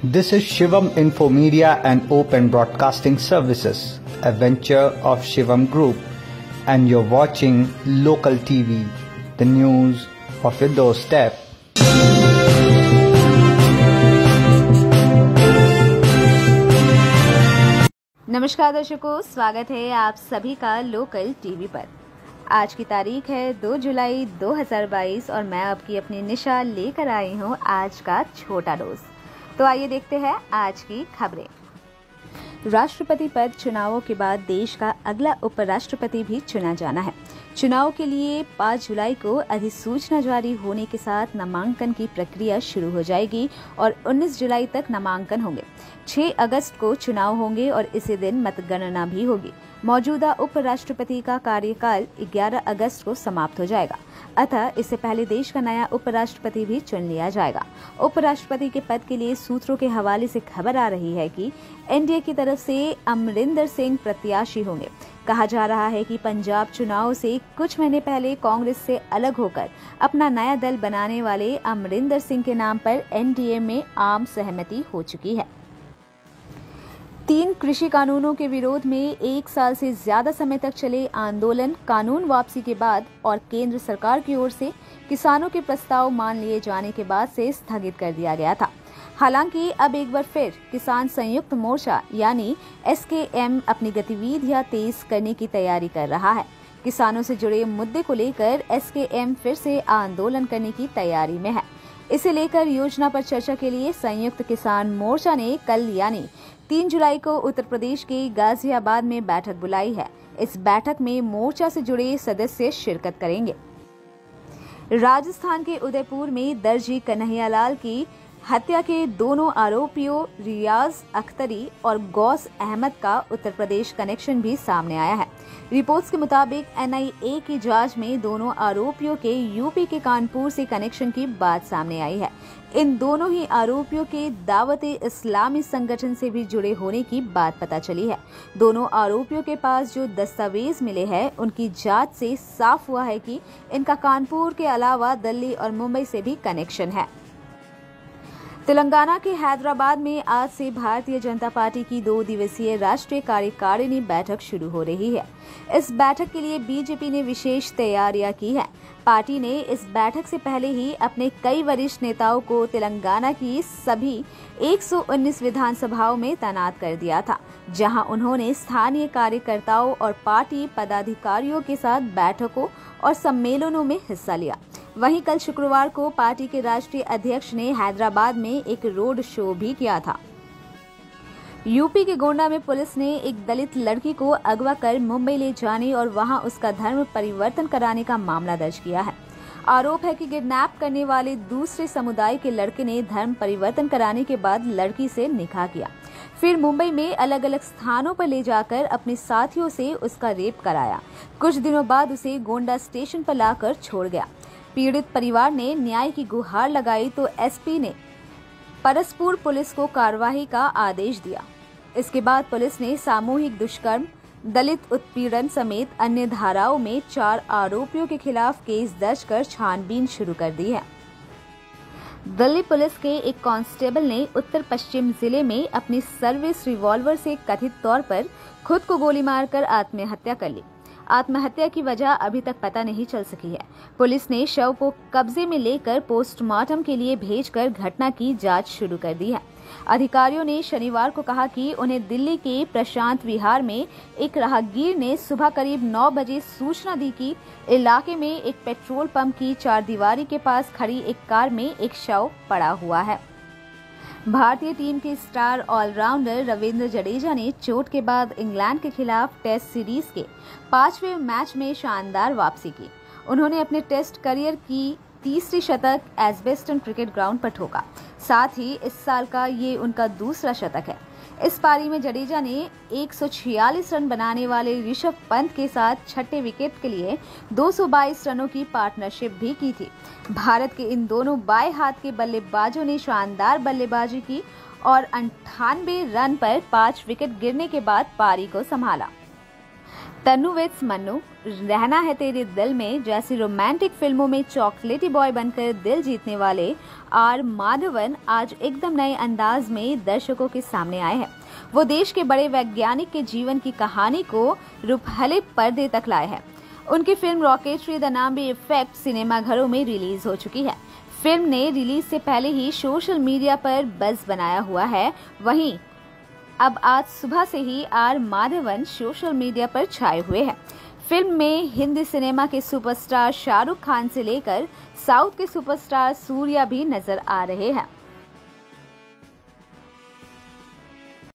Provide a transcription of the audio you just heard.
This is Shivam Info Media and Open Broadcasting Services, a venture of Shivam Group, and you're watching Local TV, the news of your doorstep. नमस्कार दर्शकों स्वागत है आप सभी का local TV पर आज की तारीख है 2 जुलाई 2022 और मैं आपकी अपनी निशा लेकर आई हूँ आज का छोटा डोज तो आइए देखते हैं आज की खबरें। राष्ट्रपति पद चुनावों के बाद देश का अगला उपराष्ट्रपति भी चुना जाना है। चुनाव के लिए 5 जुलाई को अधिसूचना जारी होने के साथ नामांकन की प्रक्रिया शुरू हो जाएगी और 19 जुलाई तक नामांकन होंगे। 6 अगस्त को चुनाव होंगे और इसी दिन मतगणना भी होगी। मौजूदा उपराष्ट्रपति का कार्यकाल 11 अगस्त को समाप्त हो जाएगा। अतः इससे पहले देश का नया उपराष्ट्रपति भी चुन लिया जाएगा। उपराष्ट्रपति के पद के लिए सूत्रों के हवाले से खबर आ रही है कि एनडीए की तरफ़ से अमरिंदर सिंह प्रत्याशी होंगे। कहा जा रहा है कि पंजाब चुनाव से कुछ महीने पहले कांग्रेस से अलग होकर अपना नया दल बनाने वाले अमरिंदर सिंह के नाम पर एनडीए में आम सहमति हो चुकी है। तीन कृषि कानूनों के विरोध में एक साल से ज़्यादा समय तक चले आंदोलन, कानून वापसी के बाद और केंद्र सरकार की ओर से किसानों के प्रस्ताव मान लिए जाने के बाद से स्थगित कर दिया गया था। हालाँकि अब एक बार फिर किसान संयुक्त मोर्चा यानी एसकेएम अपनी गतिविधियाँ तेज करने की तैयारी कर रहा है। किसानों से जुड़े मुद्दे को लेकर एसकेएम फिर से आंदोलन करने की तैयारी में है। इसे लेकर योजना पर चर्चा के लिए संयुक्त किसान मोर्चा ने कल, यानी तीन जुलाई को उत्तर प्रदेश के गाजियाबाद में बैठक बुलाई है। इस बैठक में मोर्चा से जुड़े सदस्य शिरकत करेंगे। राजस्थान के उदयपुर में दर्जी कन्हैयालाल की हत्या के दोनों आरोपियों रियाज अख्तरी और गौस अहमद का उत्तर प्रदेश कनेक्शन भी सामने आया है। रिपोर्ट्स के मुताबिक एनआईए की जाँच में दोनों आरोपियों के यूपी के कानपुर से कनेक्शन की बात सामने आई है। इन दोनों ही आरोपियों के दावत इस्लामी संगठन से भी जुड़े होने की बात पता चली है। दोनों आरोपियों के पास जो दस्तावेज़ मिले हैं, उनकी जाँच से साफ़ हुआ है कि इनका कानपुर के अलावा दिल्ली और मुंबई से भी कनेक्शन है। तेलंगाना के हैदराबाद में आज से भारतीय जनता पार्टी की दो दिवसीय राष्ट्रीय कार्यकारिणी बैठक शुरू हो रही है। इस बैठक के लिए बीजेपी ने विशेष तैयारियाँ की है। पार्टी ने इस बैठक से पहले ही अपने कई वरिष्ठ नेताओं को तेलंगाना की सभी 119 विधानसभाओं में तैनात कर दिया था, जहाँ उन्होंने स्थानीय कार्यकर्ताओं और पार्टी पदाधिकारियों के साथ बैठकों और सम्मेलनों में हिस्सा लिया। वहीं कल शुक्रवार को पार्टी के राष्ट्रीय अध्यक्ष ने हैदराबाद में एक रोड शो भी किया था। यूपी के गोंडा में पुलिस ने एक दलित लड़की को अगवा कर मुंबई ले जाने और वहाँ उसका धर्म परिवर्तन कराने का मामला दर्ज किया है। आरोप है कि किडनैप करने वाले दूसरे समुदाय के लड़के ने धर्म परिवर्तन कराने के बाद लड़की से निकाह किया। फिर मुंबई में अलग अलग स्थानों पर ले जाकर अपने साथियों से उसका रेप कराया। कुछ दिनों बाद उसे गोंडा स्टेशन पर लाकर छोड़ गया। पीड़ित परिवार ने न्याय की गुहार लगाई तो एसपी ने परसपुर पुलिस को कार्यवाही का आदेश दिया। इसके बाद पुलिस ने सामूहिक दुष्कर्म, दलित उत्पीड़न समेत अन्य धाराओं में चार आरोपियों के खिलाफ केस दर्ज कर छानबीन शुरू कर दी है। दिल्ली पुलिस के एक कांस्टेबल ने उत्तर पश्चिम ज़िले में अपनी सर्विस रिवॉल्वर से कथित तौर पर खुद को गोली मारकर आत्महत्या कर ली। आत्महत्या की वजह अभी तक पता नहीं चल सकी है। पुलिस ने शव को कब्जे में लेकर पोस्टमार्टम के लिए भेजकर घटना की जाँच शुरू कर दी है। अधिकारियों ने शनिवार को कहा कि उन्हें दिल्ली के प्रशांत विहार में एक राहगीर ने सुबह करीब 9 बजे सूचना दी कि इलाके में एक पेट्रोल पंप की चार दीवारी के पास खड़ी एक कार में एक शव पड़ा हुआ है। भारतीय टीम के स्टार ऑलराउंडर रविंद्र जडेजा ने चोट के बाद इंग्लैंड के खिलाफ टेस्ट सीरीज़ के पाँचवें मैच में शानदार वापसी की। उन्होंने अपने टेस्ट करियर की तीसरी शतक एजबेस्टन क्रिकेट ग्राउंड पर ठोका। साथ ही इस साल का ये उनका दूसरा शतक है। इस पारी में जडेजा ने 146 रन बनाने वाले ऋषभ पंत के साथ छठे विकेट के लिए 222 रनों की पार्टनरशिप भी की थी। भारत के इन दोनों बाएँ हाथ के बल्लेबाजों ने शानदार बल्लेबाजी की और अंठानबे रन पर पाँच विकेट गिरने के बाद पारी को संभाला। तनु वित्स मन्नू रहना है तेरे दिल में, जैसी रोमांटिक फ़िल्मों में चॉकलेटी बॉय बनकर दिल जीतने वाले आर माधवन आज एकदम नए अंदाज में दर्शकों के सामने आए हैं। वो देश के बड़े वैज्ञानिक के जीवन की कहानी को रूपहले पर्दे तक लाए हैं। उनकी फ़िल्म रॉकेटरी द नाम भी इफ़ेक्ट सिनेमा घरों में रिलीज़ हो चुकी है। फ़िल्म ने रिलीज़ से पहले ही सोशल मीडिया पर बज बनाया हुआ है। वहीं अब आज सुबह से ही आर माधवन सोशल मीडिया पर छाए हुए हैं। फ़िल्म में हिंदी सिनेमा के सुपरस्टार शाहरुख खान से लेकर साउथ के सुपरस्टार सूर्या भी नज़र आ रहे हैं।